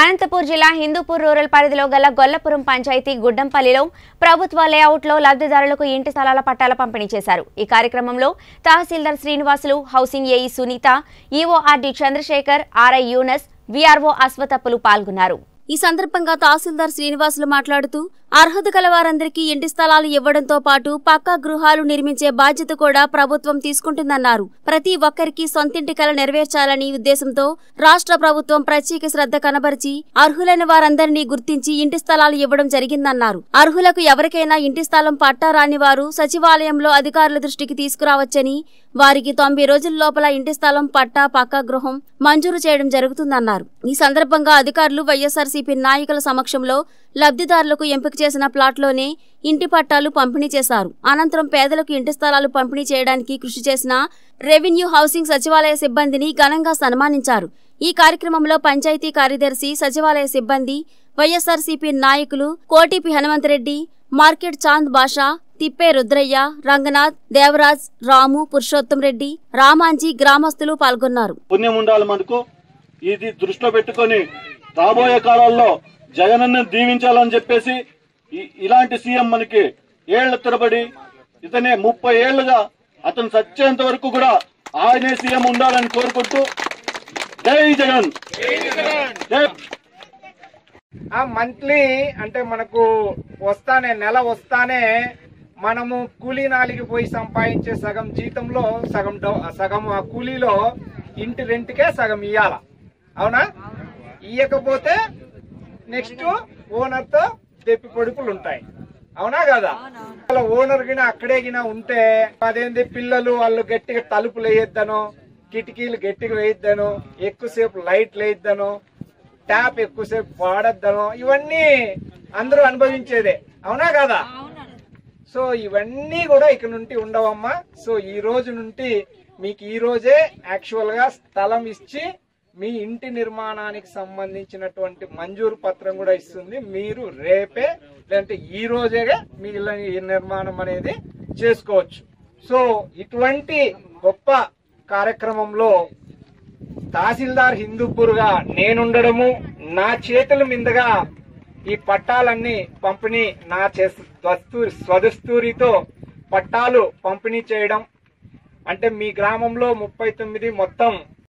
అనంతపూర్ జిల్లా హిందూపూర్ రూరల్ పరిధిలో గల గొల్లపురం పంచాయతీ గుడ్డంపల్లిలో ప్రభుత్వ లేఅవుట్లో లబ్ధిదారులకు ఇంటి స్థలాల పట్టాల పంపిణీ చేశారు. ఈ కార్యక్రమంలో tahsildar Srinivasulu housing AE Sunitha EORD Chandrasekhar RI Yunus VRO Ashwathappulu పాల్గొన్నారు. ఈ సందర్భంగా తహసీల్దార్ శ్రీనివాసులు మాట్లాడుతూ అర్హత కల వారందరికీ ఇంటి స్థలాలు ఇవ్వడంతో పాటు పక్కా గృహాలు నిర్మించే బాధ్యత కూడా ప్రభుత్వం తీసుకుంటుందన్నారు. ప్రతి ఒక్కరికి సొంతింటి కల నెరవేర్చాలని ఉద్దేశంతో రాష్ట్ర ప్రభుత్వం ప్రత్యేక శ్రద్ధ కనబరిచి అర్హులైన వారందరినీ గుర్తించి ఇంటి స్థలాలు ఇవ్వడం జరిగిందన్నారు. అర్హులకు ఎవరికైనా ఇంటి స్థలం పట్టా రాని వారు సచివాలయంలో అధికారుల దృష్టికి తీసుకురావచ్చని వారికి తొంభై రోజుల లోపల ఇంటి స్థలం పట్టా పక్కా గృహం మంజూరు చేయడం జరుగుతుందన్నారు. ఈ సందర్భంగా అధికారులు వైఎస్ఆర్సీపీ నాయకుల సమక్షంలో లబ్ధిదారులకు ఎంపిక చేసిన ప్లాట్లోనే ఇంటి పట్టాలు పంపిణీ చేశారు. అనంతరం పేదలకు ఇంటి స్థలాలు పంపిణీ చేయడానికి కృషి చేసిన రెవెన్యూ హౌసింగ్ సచివాలయ సిబ్బందిని ఘనంగా సన్మానించారు. ఈ కార్యక్రమంలో పంచాయతీ కార్యదర్శి సచివాలయ సిబ్బంది వైఎస్ఆర్సీపీ నాయకులు కోటిపి హనుమంతరెడ్డి మార్కెట్ చాంద్ బాషా తిప్పే రుద్రయ్య రంగనాథ్ దేవరాజ్ రాము పురుషోత్తం రెడ్డి రామాంజీ గ్రామస్తులు పాల్గొన్నారు. పుణ్యం ఉండాలి మనకు. ఇది దృష్టిలో పెట్టుకొని రాబోయే కాలంలో జగనన్న దీవించాలని చెప్పేసి ఇలాంటి సీఎం మనకి ఏళ్ళ తరబడి ఇతనే ముప్పై ఏళ్ళుగా అతను సచ్చేంత వరకు కూడా ఆయనే సీఎం ఉండాలని కోరుకుంటూ జై జగన్. ఆ మంత్లీ అంటే మనకు వస్తానే నెల వస్తానే మనము కూలీ నాలికి పోయి సంపాదించే సగం జీతంలో సగం డౌ- సగం ఆ కూలీలో ఇంటి రెంట్కే సగం ఇయ్యాల. అవునా? ఇయ్యకపోతే నెక్స్ట్ ఓనర్తో తెప్పి పొడుపులు ఉంటాయి. అవునా కదా? వాళ్ళ ఓనర్ గిన అక్కడే గిన ఉంటే అదేంది పిల్లలు వాళ్ళు గట్టిగా తలుపులు వేయొద్దను కిటికీలు గట్టిగా వేయొద్దను ఎక్కువసేపు లైట్లు వేయొద్దనో ట్యాప్ ఎక్కువసేపు వాడద్దనో ఇవన్నీ అందరూ అనుభవించేదే. అవునా కదా? సో ఇవన్నీ కూడా ఇక నుండి ఉండవమ్మా. సో ఈ రోజు నుండి మీకు ఈ రోజే యాక్చువల్గా స్థలం ఇచ్చి మీ ఇంటి నిర్మాణానికి సంబంధించినటువంటి మంజూరు పత్రం కూడా ఇస్తుంది. మీరు రేపే లేదంటే ఈ రోజే మీ ఇళ్ళ ఈ నిర్మాణం అనేది చేసుకోవచ్చు. సో ఇటువంటి గొప్ప కార్యక్రమంలో తహసీల్దార్ హిందూపూర్గా నేనుండడము నా చేతుల మీదుగా ఈ పట్టాలన్నీ పంపిణీ నా చేస్తూరి స్వదస్తూరితో పట్టాలు పంపిణీ చేయడం. అంటే మీ గ్రామంలో ముప్పై తొమ్మిది మొత్తం